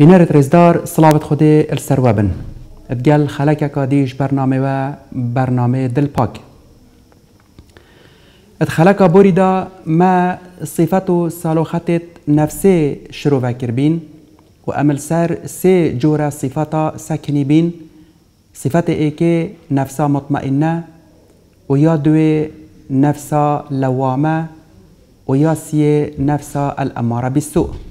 بینرت رزدار صلاوت خودی السر بن اتگل خلک کادیش برنامة و برنامة دل پاک. ات خلک بوری دا ما صفت و سالوخت نفسه شروع وکر بین و عمل سر سه جورا صفتا سکنی بین صفت ای که نفسا مطمئنة و یا دوی نفسا لوامة و سی نفسا الأمارة بالسوء.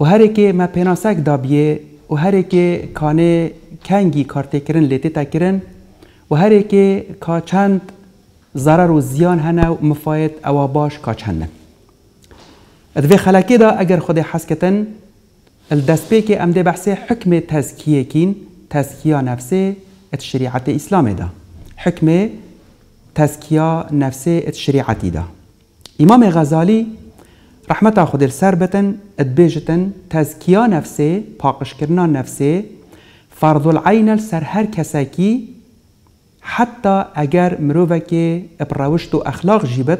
و هر که ما پناسک دابیه و هر که کانه کنگی کارته کرن لیتی تکرن و هر که کا چند ضرر و زیان هنه و مفاید او باش کا چندن ادوی خلکی دا اگر خود حس کتن الدست بی که امده بحث حکم تزکیه کین تزکیه نفسه ات شریعت اسلام دا. حکم تزکیه نفسه ات شریعتی دا. امام غزالی رحمت خود سر بتن ادبیجتن تزکیه نفسه پاقش کردن نفسه فرض العین سر هر کسکی حتی اگر مروه که ابروشت و اخلاق جیبت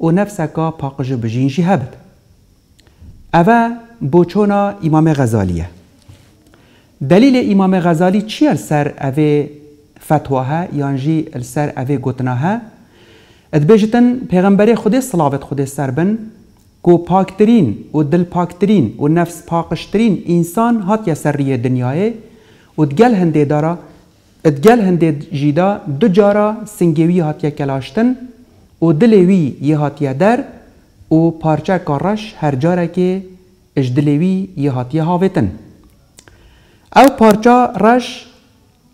و نفسکا پاقش بجین جی هبت بوچونا امام غزالیه. دلیل امام غزالی چی سر اوه فتواها؟ یانجی السر اوه گوتناها ادبیجتن پیغمبر خود صلاوت خود سر بن. کو پاکترین و دل پاکترین و نفس پاکشترین انسان هات یا سری دنیای و دگل هنده دارا ادگل هنده جیدا دو جارا سنگوی هات یا کلاشتن و دلوی یه هات یا در و پارچه کارش هر جاره که اجدلوی یه هات یا هاوتن او پارچه رش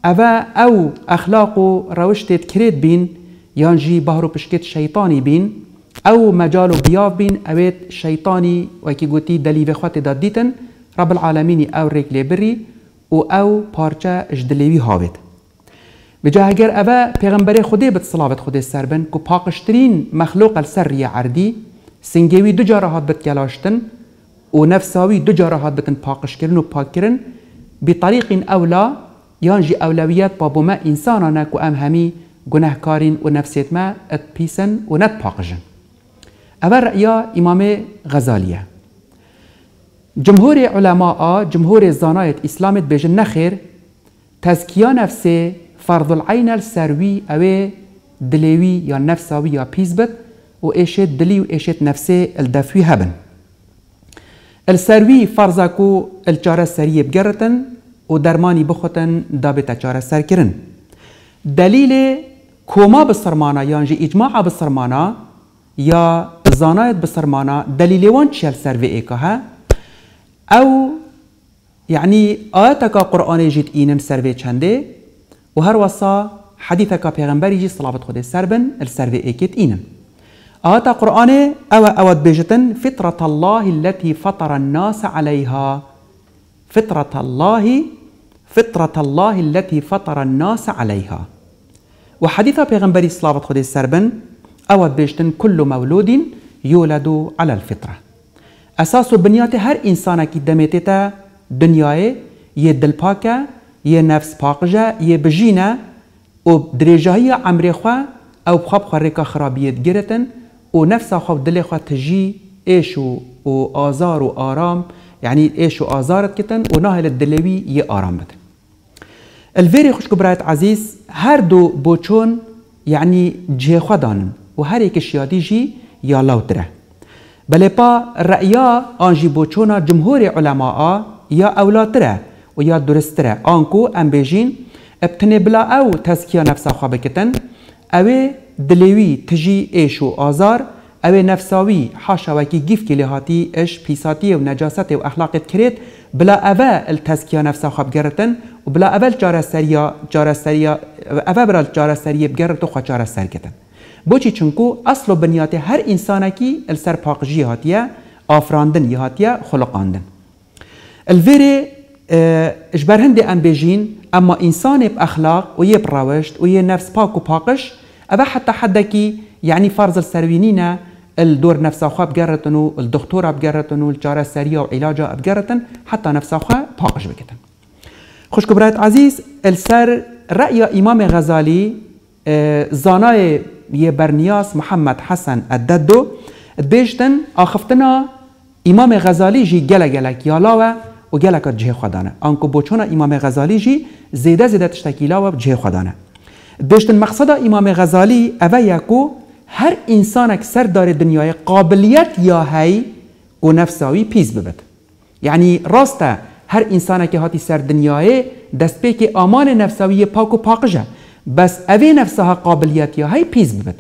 او او اخلاق و روشتت کرید بین یان جی بهرو پشکت شیطانی بین أو مجال بیاف بین اوید شیطانی و کی گوتی دلیو خوات داد رب العالمین أو ریک لیبری و أو پارچه اجدلیوی هاوید بجا اگر اوه پیغمبر خودی بد صلابت خودی سر بن که مخلوق السر ری عردی سنگوی دو جاره هات بد کلاشتن و نفساوی دو جاره هات بتن پاقش کرن و پاک کرن. بطریق اولا یانجی اولویت بابو ما انسانانا که ام همی گناهکارین و نفسیت ما ات پیسن و نت پاقشن اول رأي إمام غزالية جمهور علماء جمهور زاناية إسلامت بيجن نخير تزكية نفسه فرض العين السروي أو دليوي يا نفساوي يا بيزبت و إيشت دلي و إيشت نفسه الدفوي هبن السروي فرضاكو الجارة السرية بجرتن و درماني بخوتن دابتا جارة سر كرن دليل كوما بسرمانا يعني إجماع بسرمانا يا زانایت بسرمانا دلیلوان چیل سر و ایکا ها؟ أو يعني آياتك قرآن جيت إينن سرفي چنده و هر وصا حديثك پیغمبر جي صلابت خود سربن السرفي إيكت إينن آيات قرآن أو أود بيجتن فطرة الله التي فطر الناس عليها. فطرة الله فطرة الله التي فطر الناس عليها. وحديث پیغمبر صلابت خود سربن أود بيجتن كل مولود يولد على الفطرة. أساس بنيات هر إنسان كي دميتتا دنياي يه دل پاكا يه نفس پاقجا يه بجينا و درجاهي عمري خوا أو بخاب خاريكا خرابيت گرتن و نفس خوا دل خوا تجي ايشو و آزار و آرام يعني ايشو آزارت كتن و ناهل الدلوي يه آرام بتن الفيري خوش عزيز هر دو بوچون يعني جه خدانن و هر یک شیادی جی یا لوتره بله پا رأیا آنجی بوچونا جمهور علماء یا اولاتره و یا درستره آنکو ام ابتنه بلا او تزکیه نفسا خواه بکتن اوه دلوی تجی ایش و آزار. اوه نفساوی حاشا وکی گیف که لحاتی اش پیساتی و نجاست و اخلاقت کرید. بلا اوه التزکیه نفسا خواه بگرتن و بلا اول جاره سریا اوه برا جاره سریا بگرت و خواه جاره سر کتن. بۆچی چونکو ئەسل و بنیاتێ هەر ئینسانێکی ئەلسەر پاقژی هاتیە ئافراندن هاتیە خلقاندن. الڤێرێ ژبەر هەندێ ئەم بێژین ئەمما ئینسانێ ئەخلاق و یە ڕاوشت و یە نفس پاک و پاقش ئەبە حتا حدەکی یعنی فارز السەروینینە الدور نفسا خوا بگەڕێتن و الدكتورا بگەڕێتن و الجارە سەریە و عیلاجا بگەڕێتن حتا نفسا خوا پاقش بکەن خوشکبرات عزیز السەر رأي إمام غزالي زانای یه برنیاس محمد حسن الددو بیشتن آخفتنا امام غزالی جی گله گله کیالاوه و گلک جه خدانه آنکو بوچونا امام غزالی جی زیده زیده تشتکیلا و جه خدانه بیشتن مقصد امام غزالی اوه یکو هر انسانک سر داره دنیای قابلیت یا هی و نفساوی پیز ببد یعنی راسته هر انسان که هاتی سر دنیای دست به که آمان نفساوی پاک و پاکجه بس اوی نفسها قابلیت یا هی پیز ببد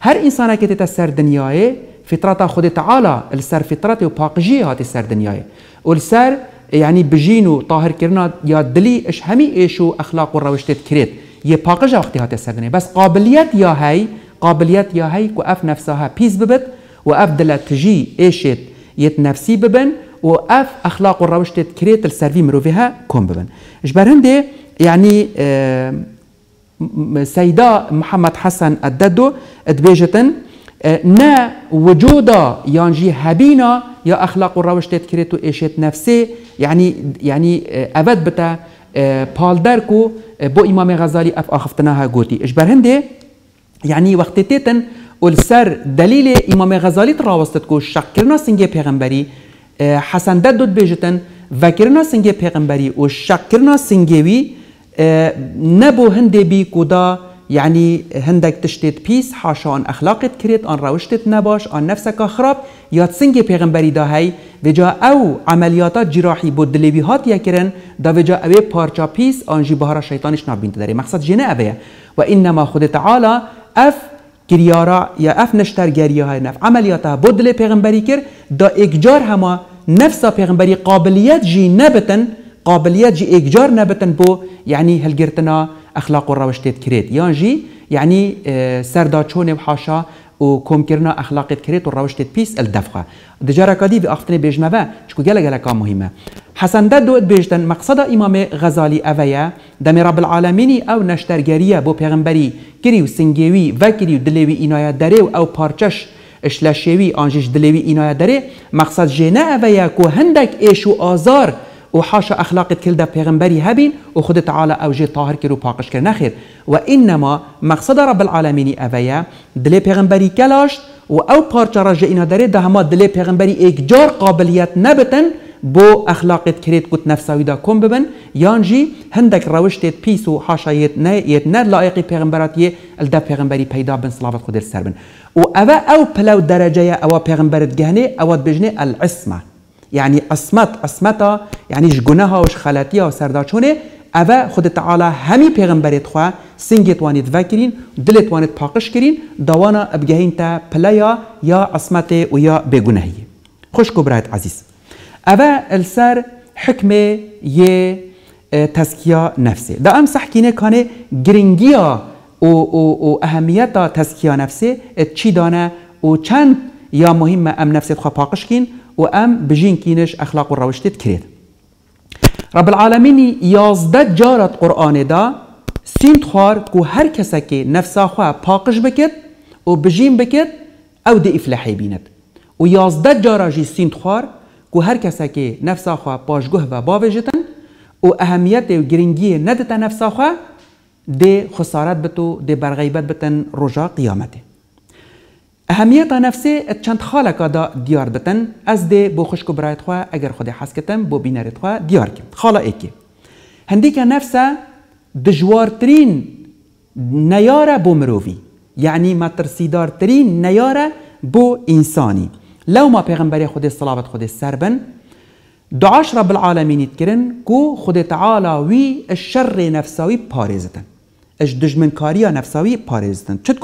هر انسان که تا سر دنیای فطرت خود تعالی السر فطرت و پاکجی هاتی سر دنیای. و السر يعني بجينو طاهر كرنا يا دلي اش همي ايشو اخلاق وروشتت كريت يه باقجا وقتها تسردني بس قابليات يا هاي قابليات يا هاي اف نفسها بيز ببت اف دلا تجي ايشت يت نفسي ببن اف اخلاق وروشتت كريت السرفي مروفيها كوم ببن. اجبرهندي يعني آه سيدا محمد حسن الددو أدبيجتن آه نا وجودا يانجي هبينا يا أخلاق وروشتت كريتو ايشت نفسي يعني يعني أبد بتا پالدر کو بو إمام غزالی اف آخفتناها گوتی اش برهنده يعني وقت تيتن والسر دليل إمام غزالی تراوستت کو شکرنا سنگه پیغمبری حسن دد بيجتن وكرنا سنگه پیغمبری و شکرنا سنگوی نبو هندي بي كودا يعني هندك تشتت بيس حاشا ان اخلاقت كريت ان روشتت نباش ان نفسك خراب يا تسنجي پیغمبري دا هي وجا او عمليات جراحي بود دليبي هات يكرن دا وجا اوي پارچا بيس ان جي بهارا شيطانش نابينت داري مقصد جنه اوي وانما خود تعالى اف كريارا يا اف نشتر گريا هاي نف عملياتها بود دل پیغمبري كر دا اجار هما نفسا پیغمبري قابليت جي نبتن قابلیت جی اگجار نبتن بو یعنی هلگرتنا اخلاق و روشتت کرید. یان جی یعنی سردا چون و حاشا و کمکرنا اخلاقیت کرد و روشت پیس الدفقه. دجارا کدی به اختنی بیجمه چکو گله گله کام مهمه. حسن ده دوت بیجتن مقصد امام غزالی اویا دم رب العالمینی او نشترگریه بو پیغمبری کری و سنگیوی و کری و دلیوی اینایا داره و او پارچش اشلشیوی آنجش دلیوی اینایا داره مقصد جنه اویا کو هندک ایش و آزار وحاشا أخلاق كل ده پیغمبري هبين وخد تعالى أو جي طاهر كرو باقش كر نخير وإنما مقصد رب العالمين أفيا دلي پیغمبري كلاش و أو پارچا را جئینا داره ده هما دلی پیغمبری ایک جار قابلیت نبتن بو اخلاقت کرید کت نفساوی دا کم ببن. یان جی هندک روشتت پیس و حاشا یت نه یت نه لایقی پیغمبرات یه الدا پیغمبری پیدا بن صلافت خود سر بن. و أو پلو درجة أو پیغمبرت گهنه أو بجنه العصمة. يعني اسمت اسمتا يعني جگونها وش خلاتيها و سرداچونه اوه خود تعالی همی پیغمبرت خوا سنگت وانید وکرین دلت وانید پاقش کرین دوانا ابگهین تا پلیا یا اسمت و یا بگونهی خوش کو برایت عزیز. اوه السر حکمه یه تزکیه نفسه. دا ام سحکینه کانه گرنگیا و, و, و اهمیت تزکیه نفسه چی دانه؟ و چند یا مهم ام نفست خوا پاقش کین و ام بجین کینش اخلاق و روشتت کرد رب العالمین یازده جارت قرآن دا سین خوار کو هر کسی که نفسا خواه پاقش بکد و بجین بکد او دی افلحی بیند و یازده جارا جی سین خوار کو هر کسی که نفسا خواه پاشگوه و باوجتن و اهمیت و گرنگی ندتا نفسا خواه دی خسارت بتو دی برغیبت بتن رجا قیامته اهمیت نفسی چند خاله دا دیار بتن از ده بو خوشکو برایت خواه اگر خود حس کتم بو بینرت خواه دیار کم خاله ایکی هندی که نفسه دجوارترین نیاره بو مروفی یعنی مترسیدارترین نیاره بو انسانی لو ما پیغمبری خود صلابت خود سربن دعاش رب العالمین کرن کو خود تعالی وی الشر نفساوی پارزتن اش دجمنکاریا نفساوی پارزتن چت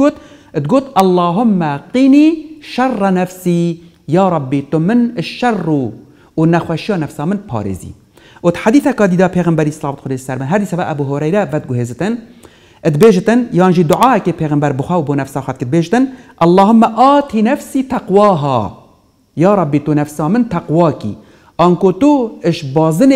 تقول اللهم قيني شر نفسي يا ربي تمن الشر و نخوشی من پارزی و حدیث که دیده پیغمبری خود سر من حدیث به ابو هريره ود گوهزتن اد بیجتن یانجی دعا که پیغمبر بخوا و بو نفسا خود که اللهم آتی نفسی تقواها يا ربي تو نفسا من تقواكي کی آنکو تو اش بازن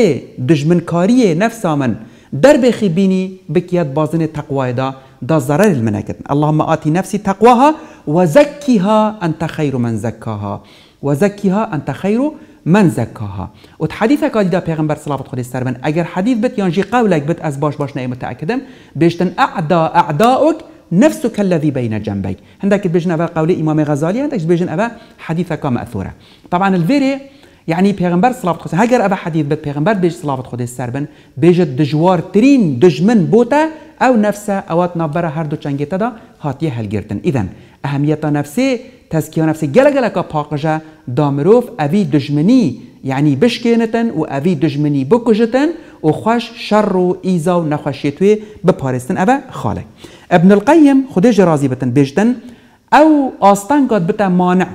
دجمنکاری نفسا من در بخی بینی بکیت بازن تقوای دا دا ضرر المناكت اللهم آتي نفسي تقواها وزكها أنت خير من زكاها. وزكها أنت خير من زكاها. وتحديثك قال دا پیغمبر صلى الله عليه وسلم اگر حديث بت ينجي قولك بت از باش باش نأي متأكدم بيشتن أعدى أعداؤك نفسك الذي بين جنبيك. عندك بيجن أبا قول إمام غزالي عندك بيجن أبا حديثك مأثورة. طبعا الفيري یعنی پیغمبر صلوات خود اگر أبا حدیث به پیغمبر بیج صلوات خود سر بن بیج دجوار ترین دجمن بوتا أو نفس أوات نبر هر دو چنگی دا هاتیه هل گرتن. إذن أهمیت نفسی تزکیه نفسی گله گله که پاقجه دامروف اوی دجمنی يعني بشكينتن و اوی دجمنی بکجتن و خوش شر و ایزا و نخوشیتوی بپارستن. اوه خاله. ابن القیم خودش رازی بتن بجتن أو آستنگات بتا مانع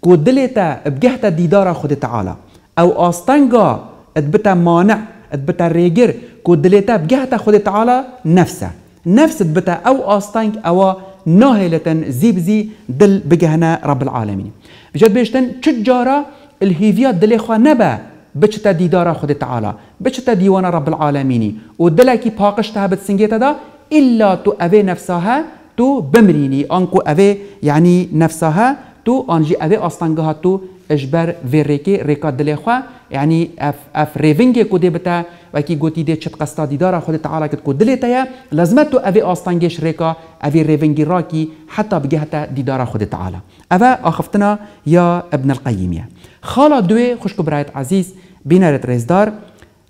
کو دلتا بجهت دیدار خود تعالی أو آستنگا بتا مانع بتا ريجر کو دلتا بجهت خود تعالی نفسه. نفس بتا أو آستنگ أو ناهلة زيبزي دل بجهنا رب العالمين. بجد بيشتن تجارة الهيفيات دلي خوا نبا بچتا دیدار خود تعالی بچتا دیوان رب العالمینی و دلکی پاقش تهبت سنگیتا دا إلا تو أبي نفسها تو بمريني. أنكو أبي يعني نفسها تو أنجي أبي أصلا تو اجبر فيريكي ريكا دليخوا يعني اف أف ريفينجي كودي بتا وكي قوتي دي تشت قستا دي دارا خود تعالى كت كود دليتايا لازمتو افي اصلانجيش ريكا افي ريفينجي راكي حتى بجهتا دي دارا خود تعالى افا آخفتنا يا ابن القيم يا خالا دوي خوشكو برايت عزيز بينارت ريزدار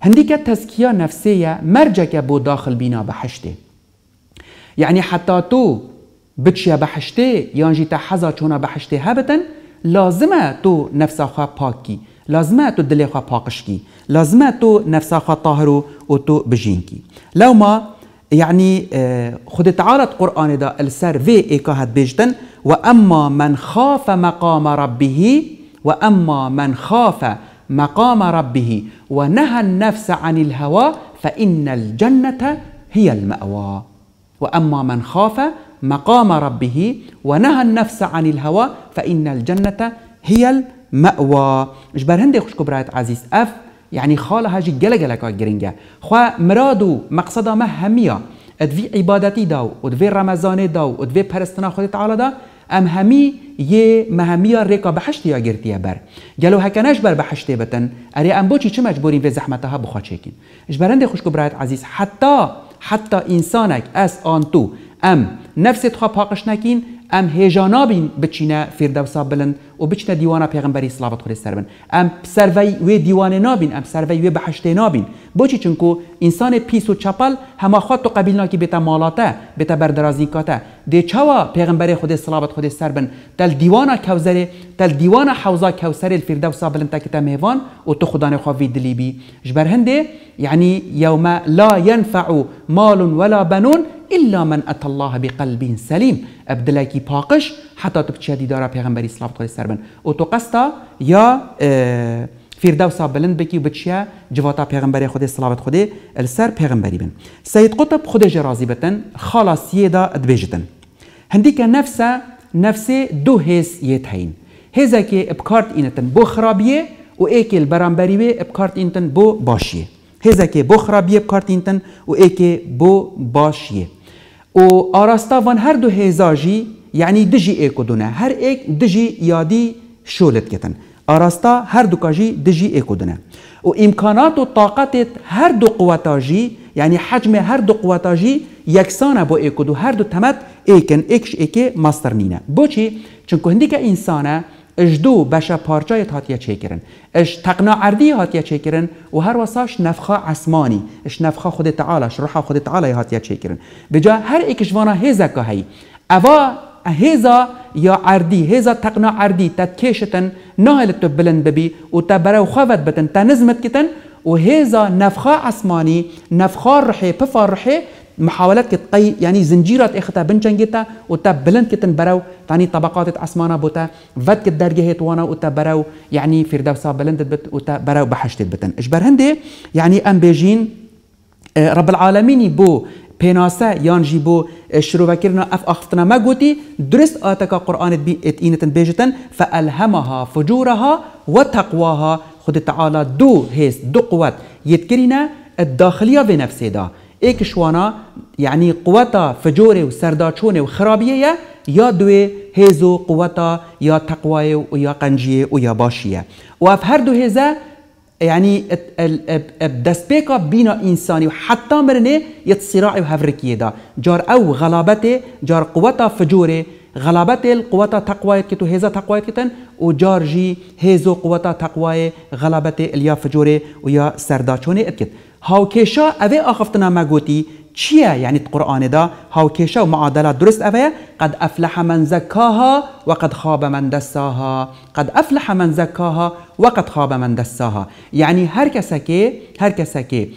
هنديك تزكية نفسية مرجك بو داخل بينا بحشته يعني حتى تو بتشيا بحشته يانجي تحزا چونا بحشته هبتن لازمه تو نفس خواه پاک کی لازمه تو دل خواه پاکش کی. لازمه تو نفس خواه طاهر و تو بجین کی لو ما يعني خد تعالى القرآن دا السر في إيكاهت بيجتن وأما من خاف مقام ربه وأما من خاف مقام ربه ونهى النفس عن الهوى فإن الجنة هي المأوى. وأما من خاف مقام ربه ونهى النفس عن الهوى فإن الجنة هي المأوى. جبر هندي خوش كبرات عزيز أف يعني خاله هاجي جلا جلا خوا مرادو مقصد ما هميا ادوي عبادتي داو ادوي رمضان داو ادوي پرستنا خود تعالی دا. ام همی یه مهمیا ریکا بحشت یا گرتیه بر. جلو هکنش بر بحشت بتن. اری ام بوچی چه مجبوریم به زحمتها بخوا چکین برند خوش برایت عزیز. حتی حتی انسانک از آن تو. ام نفس تو پاقش نکین. ام هیجانا بین بچینه فردوسا بلند و بچینه دیوانا پیغمبری صلوات خود سر بن ام سروی و دیوانه نابین ام سروی و بحشته نابین بۆچی؟ چونکو انسان پیس و چپل هەما خوات و قبیلناکی بێتە ماڵاتە بێتە بەردەرازیکاتە. دێ چاوە پیغمبر خود سلاابت خودی سەر بن. تل دیوانە کەوزەرێ دەل دیوانە حوزا کەوسەر تا بلندتەکەتە میێوان و تو خوددانێ خواوی دلیبی ژبەر هەندێ یعنی یوم لا ينفع مال ولا بنون الا من ات الله بقلب سليم. أبدلاكي باقش حتى تبتشي دارا پیغمبري صلى الله سربن. وسلم تو يا یا فردوسا بلند بکی بچیا جواتا پیغمبری خود صلوات خود السر پیغمبری بن سید قطب خود جرازی بتن خلاصیه دا ادبیجتن. هندی که نفس نفس دو حس یتهین هزا که ابکارت اینتن بو خرابیه و ایکی البرانبریوه ابکارت اینتن بو باشیه. هزا که بو خرابیه ابکارت اینتن و ایکی بو باشیه. و آراستا وان هر دو هزاجی یعنی دجی ایکو دونه هر ایک دجی یادی شولت کتن آراستا هر دو کاجی دجی ایکو دونه و امکانات و طاقت هر دو قوتاجی یعنی حجم هر دو قوتاجی یکسانه با ایکو دو هر دو تمت ایکن ایکش ایکی ماستر نینه. بوچی چون هندی که انسانه اش دو بشا پارچایت هاتیه چیکرن. اش تقنا عردی هاتیه چیکرن و هر وساش نفخا عسمانی اش نفخا خود تعالی اش روح خود تعالی هاتیه چیکرن. بجا هر ایکش وانا هیزا که هی اوا هیزا یا عردی هیزا تقنا عردی تتکیشتن نهلت بلند ببی و تبرو خوفت بتن تنزمت کتن و هیزا نفخا عسمانی نفخا رحی پفا رحی محاولات كتقي يعني زنجيرات اختا بنجنجتا وتا بلند كتن برو تاني طبقات اسمانا بوتا فت كدرجه هيت وأنا وتا برو يعني فردوسا بلند بت وتا برو بحشت بتن. اجبر هندي يعني ام بيجين آه، رب العالمين بو پێناسە یانژی بۆ شرۆڤکردنا ئەف ئاختنا مەگوتی درست ئاتەکە قورآانت ئینەتن بێژتن فەئەلهەمەها فجورها وتەقواها خود تعالى دو هێز دو قوت. یتکرینە الداخلية في نفسه دا ایک شوانا يعني قوتا فجور و سرداچون و خرابیه یا دوی هیزو قوتا یا تقوای و یا قنجیه و یا باشیه و اف هر دو هیزه يعني دست بيكا بينا إنساني وحتى مرنه يتصراع وهفركيه دا جار أو غلابته جار قوتا فجوره غلبت القوة تقوى كتو هيزا تقوى كتن وجار جي هيزو قوة تقوى غلبت اليا فجوري ويا سرداچوني اتكت هاو كيشا اوه آخفتنا ما قوتي چیه یعنی قرآن دا هاوکیشه و معادلات درست اوه قد أفلح من زکاها و قد خواب من دساها. قد أفلح من زکاها و قد خواب من دساها. یعنی هر کسی که هر کسی که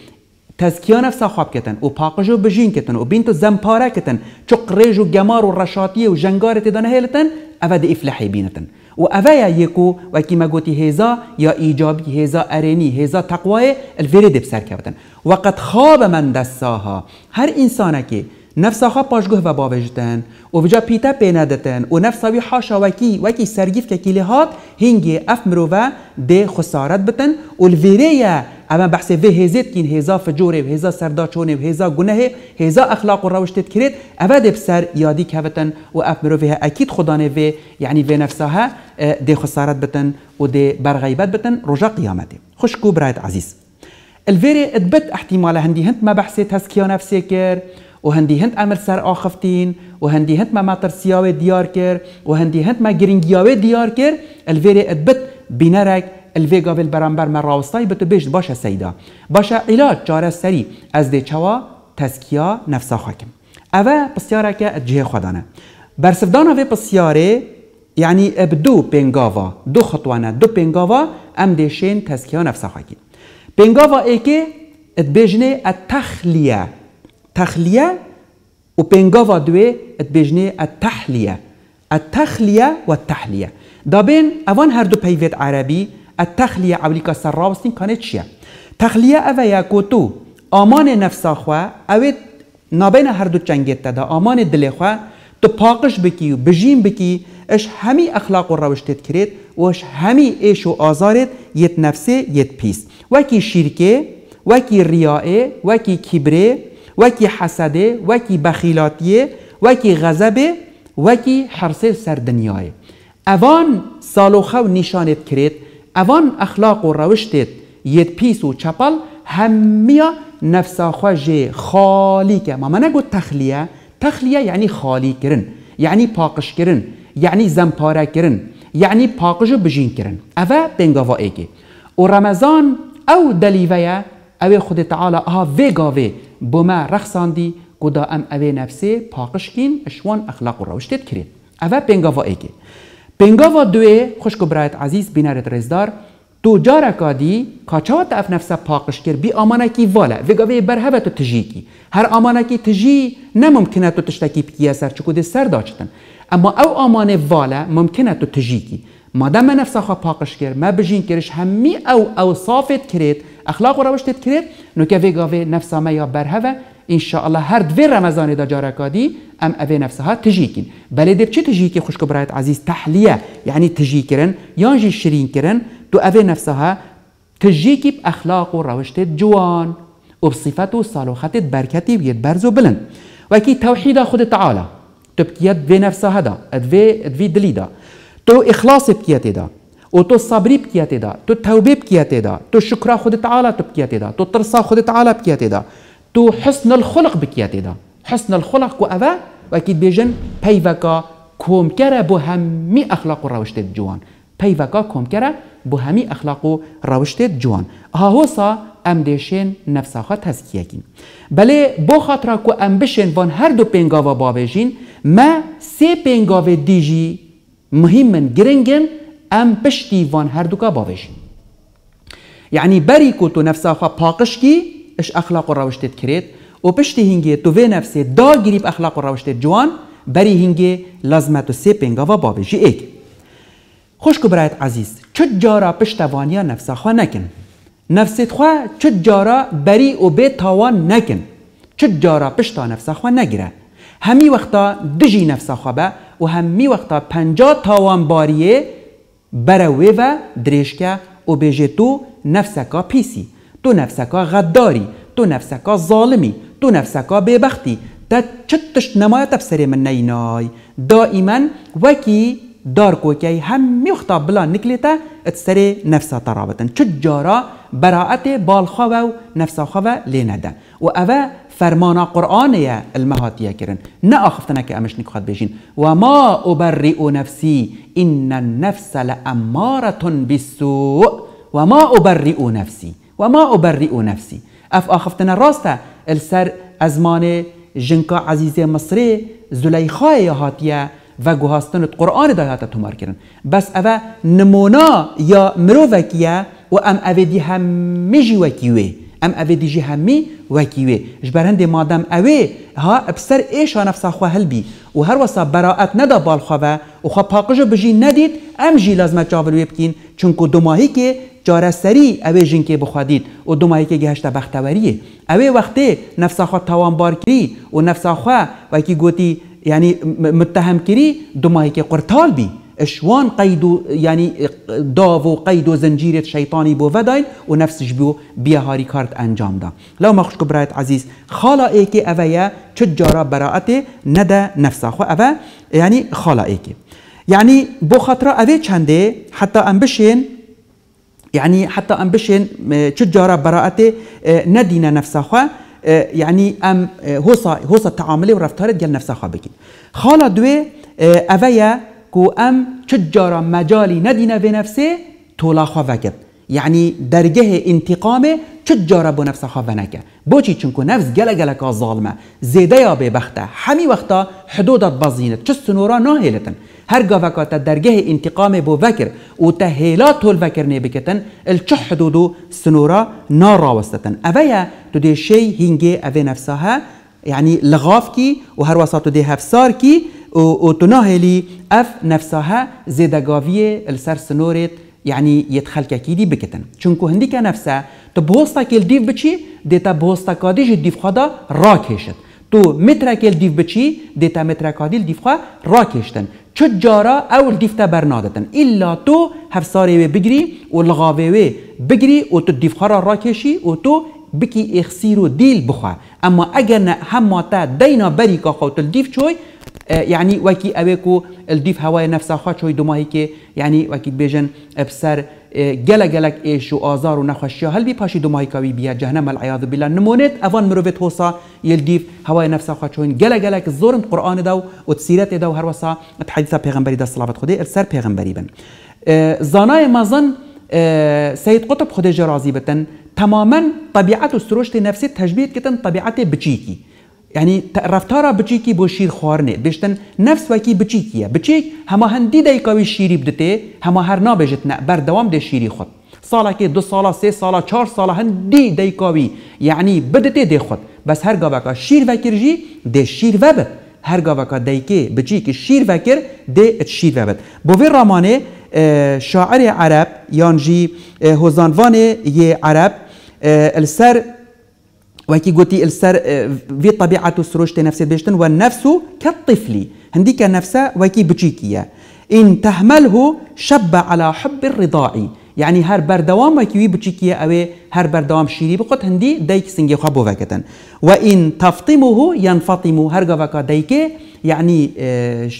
تزکیه نفسا خواب کتن و پاقج و بجین کتن و بین تو زمپاره کتن چو قریج و گمار و رشاتیه و جنگار تدانه هیلتن اوه دی افلحی بینتن. و اوه یکو و کی مگوتی هیزا یا ایجابی هیزا ارینی هیزا تقوای الویری دب سر کبتن وقد خواب من دستاها. هر انسانه که نفسا خواب پاشگوه و باوجتن و وجا پیتا پیندتن و نفسا وی حاشا وکی وکی سرگیف که کلیهات هنگی اف مروفه ده خسارت بتن. و اما بحث في هزيت كين هزا فجوري وهزا سرداچوني وهزا گناه هزا اخلاق و روشتت اوا دي بسر يادي كفتن و افمرو فيها أكيد خدانه في يعني في نفسها دي خسارت بتن و دي برغيبت بتن رجا قيامته خوشكو برايت عزيز الفيري اتبت احتمال هندي هنت ما بحثي تسكيا نفسي كر وهندي هنت عمل سر آخفتين وهندي هنت ما ماتر سياوي ديار كر وهندي هنت ما جرينجياوي ديار كر الفيري اتبت بينرك الویگا ول برانبر من راستای بتو بیشت باشه سیدا باشه علاج چاره سری از دی چوا تزکیا نفسا خاکم اوه پسیاره که جه خودانه برسفدان اوه پسیاره یعنی ابدو پنگاوا دو خطوانه دو پنگاوا ام دیشین تزکیا نفسا خاکیم پنگاوا ای که اتبیجنه التخلیه تخلیه و پنگاوا دوی اتبیجنه التحلیه التخلیه و التحلیه دابین اوان هر دو پیوت عربی التخلیه عولیکا سر راوستین کانه چیه؟ تخلیه اوه یا کوتو آمان نفس خواه اوه نابین هر دو چنگیت دا آمان دل خواه تو پاقش بکی و بجیم بکی اش همی اخلاق و روشتت کرد و اش همی ایش و آزارت یت نفسه یت پیس. وکی شیرکه وکی ریائه وکی کبره وکی حسده وکی بخیلاتیه وکی غضبه وکی حرسه سر دنیای. اوان سالوخه و نشانت کرد اوان اخلاق و روشتت یت پیس و چپل همیا نفسا خواه خالی که ما نگو تخلیه تخلیه یعنی خالی کرن یعنی پاکش کرن یعنی زمپاره کرن یعنی پاکش بجین کرن اوه بنگاوا ایگه و رمضان او دلیوه او خود تعالی آها ویگاوه بما رخصاندی کدا ام اوه نفسه پاکش کین اشوان اخلاق و روشتت کرد اوه بنگاوا ایگه پنگاوا دوی خوشکو برایت عزیز بینارت رزدار. تو جارا کادی کاچاوت اف نفسا پاقش کر بی آمانا کی والا وگاوی برهوه تو تجی کی هر آمانا کی تجی نممکنه تو تشتکی بکی سر چکو ده سر داشتن اما او آمان والا ممکنه تو تجی کی مادام نفسا خواه پاقش کر ما بجین کرش همی او او صافت کرد اخلاق و روشتت کرد. نو که وگاوی نفسا ما یا برهوه ان شاء الله هر دوی رمضان دا جارکادی ام اوی نفسها تجیکین بله دب چه تجیکی خوشک برایت عزیز؟ تحلیه یعنی تجی کرن یا جی شرین کرن تو اوی نفسها تجیکی باخلاق و روشت جوان و بصفت و صالوخت برکتی و برز و بلند. و کی توحید خود تعالی تو بکیت به نفسها دا ادوی ادوی دلی دا. تو اخلاص بکیت دا و تو صبری بکیت دا تو توبه بکیت دا تو شکر خود تعالی تو بکیت دا تو ترسا خود تعالی بکیت دا. تو حسن الخلق بکیاتی دا حسن الخلق کو اوه و اکید بیجن پیوکا کمکره بو همی اخلاق و روشت جوان. پیوکا کمکره بو همی اخلاق و روشت جوان. ها هوسا ام دیشین نفس خوا تزکیه کین بله بو خاطر کو ام بشین وان هر دو پنگاوا باویجین ما سه پنگاوا دیجی مهمن گرنگن ام پشتی وان هر دو کا باویجین یعنی بری کو تو نفس خوا پاقش کی اش اخلاق و روشتت کرد و پشتی هنگی تو وی نفسه دا گریب اخلاق و روشتت جوان بری هنگی لازمت و سی پنگا و بابه جی ایک. خوش کو برایت عزیز چه جارا پشتوانیا نفسا خواه نکن. نفست خواه چه جارا بری و به تاوان نکن. چه جارا پشتا نفسا خواه نگیره. همی وقتا دجی نفسا خواه به و همی وقتا پنجا تاوان باریه بروه و درشکه و بیجه تو نفسکا پیسی. تو نفسکا غداری تو نفسکا ظالمی تو نفسکا ببختی. تا چتش نمایت بسر من نینای؟ دائما وکی دار کوکی هم میختا بلا نکلیتا اتسر نفسا ترابتن چجارا براعت بالخوا و نفسا خوا لینده. و اوه فرمان قرآن المهاتیه کرن. نه آخفتنه که امش نکخواد بشین. و ما ابرئ نفسی ان النفس لامارة بالسوء و ما ابرئ نفسی و ما ابرئ نفسی اف آخفتنه راسته السر ازمان جنکا عزیز مصری زلیخای هاتیه و گوهاستن قرآن دایات تومار کرن. بس اوه نمونا یا مروفکیه و ام اوه دی همه جی وکیوه. ام اوه دی جی همه وکیوه. جبرند مادم اوه ها ابسر ایش ها نفسا خواه هلبی. و هر وسا براعت ندا بال خواه و خواه پاقجو بجی ندید ام جی لازمت جاولوی بکین چونکو دو ماهی که جارستری اوه جن که بخوادید و دو ماهی که گهشت بختوریه. اوه وقتی نفس خواه توان بار کری و نفس خواه وکی گوتی یعنی متهم کری دو ماهی که قرطال بی اشوان قید و یعنی داو و قید و زنجیرت شیطانی بو ودایل و نفسش بو بیهاری کارت انجام دا لو ما کو برایت عزیز خالا ای که اوه چه جارا براعت نده نفس خواه، اوه یعنی خالا ای که يعني بو خاطر اوه چنده حتى أم بشين يعني حتى أم بشين تجارة براءته ندينا نفسه خو يعني أم هوسا هوسا تعاملي ورفتار ديال نفسها خوا بكين خالا دوي اويا كو ام تجارة مجالي ندينا في نفسه تولا خوا وكت يعني درجه انتقامه تجارة بو نفسها خوا ونكه بوچی چونکو نفس گله گله کا ظالمه. زیده یا به بخته. همی وقتا حدودات بازینت چه سنورا ناهیلتن. هر گاوکا تا درگه انتقام بو وکر و تهیلات تول وکر نی بکتن الچه حدودو سنورا ناراوستتن. اویا تو دی شی هنگه اوه نفسها يعني لغاف كي وهر وسط دي هفسار كي وتناهلي اف نفسها زيدگاوية السر سنورت يعني يتخلك كيدي بكتن. چونكو هندي نفسه تو بوستا كيل ديف بچي ديتا بوستا كاديج ديف خدا راكشت تو متر كيل ديف بچي ديتا متر كاديل ديف خا راكشتن چه جارا اول دیفتا برنادتن. الا تو هفساری بگیری و لغاوه بگیری و تو دیفخا را راکشی و تو بکی اخسیر و دیل بخوا. اما اگر نه هم تا دینا بری که خوت الدیف چوی يعني وكي أبيكو الديف هواي نفسها خوا شوي دماهي كي يعني وكي بيجن بسر گله گلک ایش و آزار و نخوشی هل بی پاشی دو ماهی کاوی بیا جهنم العیاذ بالله. نمونت اوان مروفت هوسا یل دیف هوای نفس خوا چون گله گلک زورن قرآن دو و تسیرت دو هر وسا حدیث پیغمبری دا صلوات خودی سر پیغمبری بن. زانای مازن سید قطب خود جرازی بتن تماما طبیعت و سروشت نفسی تشبیه کتن طبیعت یعنی رفتارا بچیکی بو شیر خوارنه بشتن نفس وکی بچیکیه بچیک هما هندی دایکاوی شیری بدته هما هر نابجت نه بر دوام ده شیری خود سالا که دو سالا سه سالا چهار سالا هندی دایکاوی یعنی بدته ده خود بس هر گاوکا شیر وکرجی ده شیر وب هر گاوکا بچی کی شیر وکر ده شیر وبه بو وی رمانه شاعر عرب یانجی هوزانوان یه عرب السر وكي قلتي السر في طبيعة سروشتي نفسي بيشتن والنفس كالطفل. هنديك نفسة وكي بجيكيا إن تهمله شب على حب الرضاعي يعني هر بردوام وكي وي بجيكيا أو هر بردوام شيري بقت هندي دايك سنجي خابو وكتن وإن تفطمه ينفطم هر وكا دايك يعني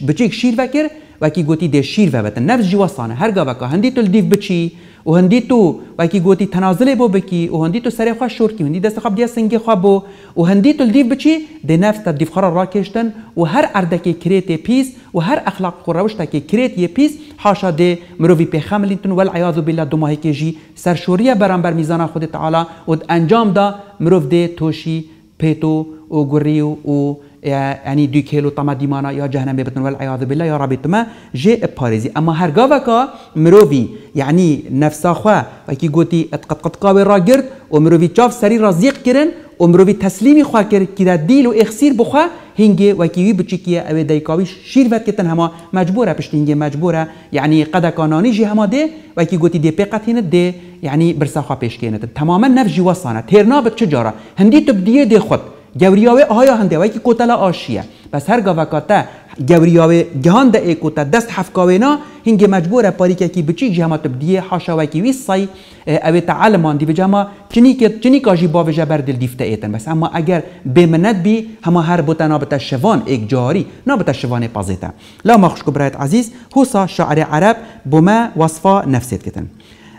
بجيك شير وكر وكي قلتي دي شير وبتن نفس جواسانه هر وكا هندي تلديف بچي و هندی تو وکی گوتی تنازل بو بکی و هندی تو سر خواه شور کی هندی دست خواب دیا سنگی خواه بو. و هندی تو الدیف بچی ده نفس تا دیف خرا را کشتن و هر اردکی کریت پیس و هر اخلاق قروش تا که کریت یه پیس. حاشا ده مروی پی خملینتون والعیاذ بالله دو ماهی که جی سرشوریه برانبر میزان خود تعالی و انجام دا مروف ده توشی پیتو و گریو و يعني دو كيلو طما ديمانا يا جهنم بتن والعياذ بالله يا ربي. تما جي باريزي. أما هرگا وكا مروفي يعني نفسا خوا. وكي قوتي اتقط قاوي راگرد ومروفي چاف سري رازيق كرن ومروفي تسليمي خوا كر كده ديل واخسير بخوا هنگي وكي وي بچيكيه أو دايكاوي شير وقت كتن هما مجبورة پشت هنگي مجبورة. يعني قدا كاناني جي هما دي وكي قوتي دي بيقت هنا دي يعني برسا خوا پیش تماما نفس جي وصانه تيرنا بتشجاره هندي تبديه دي خود. گوریاوه آیا هنده وکی کوتلا آشیه بس هر گاوکاتا گوریاوه گهان ده ایکوتا دست حفکاوینا هنگ مجبوره پاریکه کی بچی جهما تبدیه حاشا وکی وی سای اوه تعلمان دی بجما چنی که چنی کاجی با وجه بر دل دیفته ایتن بس اما اگر بمنت بی هما هر بوتا نابتا شوان ایک جاری نابتا شوان پازیتا لا ما خوشکو برایت عزیز هوسا شاعر عرب بما وصفا نفسیت کتن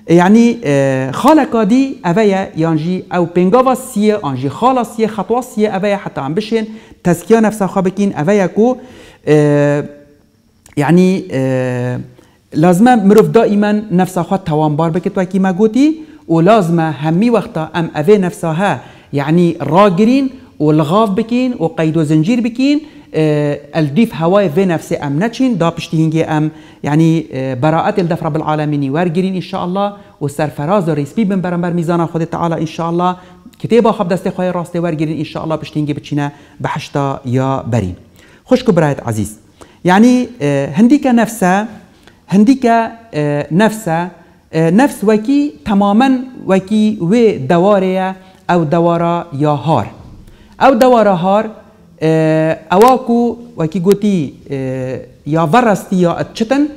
يعني آه، خالق دي أبايا يانجي أو بينغافا سيه أنجي خالا سيه خطوة سيه أبايا حتى عم بشين تزكية نفسها خابكين أبايا كو آه، يعني آه، لازمة مروف دائما نفسها خود توانبار بكت وكي ما قوتي ولازمه همي وقتا أم اوه نفسها يعني راگرين والغاف بكين وقيدو زنجير بكين الديف هواي في نفسي ام نتشين دا بشتهنجي أم يعني آه، براءة الدف رب العالمين وارجرين إن شاء الله وسرفراز ريسبي بن برمبر ميزان خود تعالى إن شاء الله. كتابة خب دستي خوي راستي وارجرين إن شاء الله بشتهنجي بتشينا بحشتا يا برين خوش كبرايت عزيز. يعني آه، هنديك نفسه هنديك نفسه نفس وكي تماما وكي و دواريا أو دوارا يا هار. أو دوارا هار اواكو وكي قوتي يا فرستي يا اتشتن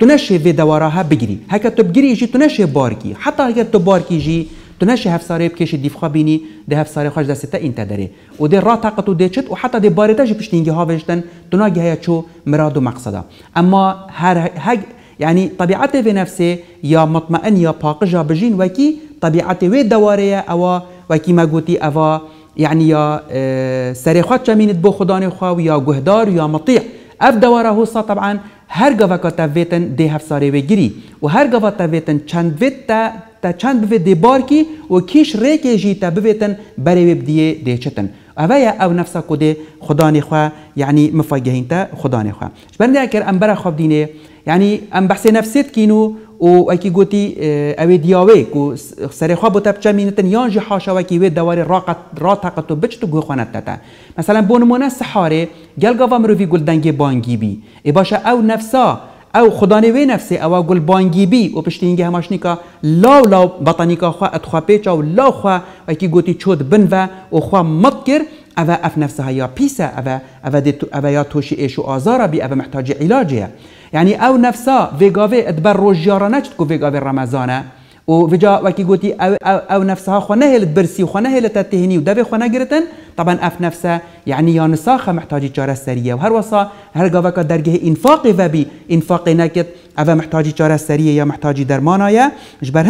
تنشي في دوارها بگیری هكا تبگیری جي تنشي باركي حتى هكا تباركي جي تنشي هف ساري بكيش ديف خابيني ده هف ساري خاش دسته انت داري ودي را طاقت و چت و حتى دي بارتا جي پشتينگي ها وجدن تناگي هيا چو مراد و مقصدا اما هر هج يعني طبيعته في نفسه يا مطمئن يا باقجا بجين وكي طبيعته وي دواريه او وكي ما قوتي اوا يعني يا سريخات جمينت بو خداني خوا يا جهدار يا مطيع اف دواره هو طبعا هر گاوا کا تاویتن ده هفساره وگیری و هر گاوا تاویتن چند ویت تا تا چند بوی دی بار کی و کیش ریک جی تا بویتن بری بدیه دی چتن اویا او نفسا کو دی خدانی خوا یعنی مفاجهین تا خدانی خوا. شبرنده اکر امبر خواب دینه يعني ام بحث نفسيت كينو و اكي قوتي اوي دياوي كو سري خواب تب چمينتن يانجي حاشا وكي وي دواري راقت راتقتو بچتو گو خونت تتا مثلا بونمونه سحاره گل گاوا مروفي گل دنگي بانگي بي اي باشا أو نفسا أو خداني وي نفسي أو گل بانگي بي و پشتينگي هماشنيكا لاو لاو بطانيكا خوا اتخوا بيچا و لاو خوا اكي قوتي چود بنوا و خوا مطكر اوه اف نفسها يا بيسا اوه اوه, اوه يا توشي ايشو آزارا بي اوه محتاج علاجيه يعني أو نفسا فيغافي ادبر روجيارا نچت كو فيغافي رمضانه و فيجا وكي قوتي أو, أو, أو نفسها خو نهل برسي خو نهل تتهني ودبي خو نگرتن طبعا اف نفسه یعنی يا نساخه محتاج چاره سریه. و هر وسا هر گاوه درجه درگه انفاق و بی انفاق نكت او محتاج چاره سریه یا محتاج درمان آیه جبر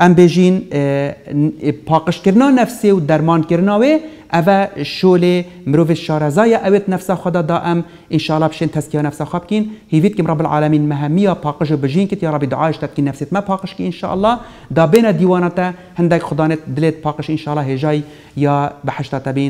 ام بيجين باقش کرنا نفسي و درمان کرنا و او شول مروف شارزای. اوت نفس خدا دائم ان شاء الله بشین تسکیه نفس خابكين کین هیوید رب العالمین مهمیه پاقش بجین کت. يا رب دعایش تبکین نفست ما باقش کی ان شاء الله دا بین دیوانتا هندک خدانت دلت باقش ان شاء الله هجای يا بحشتا تبین.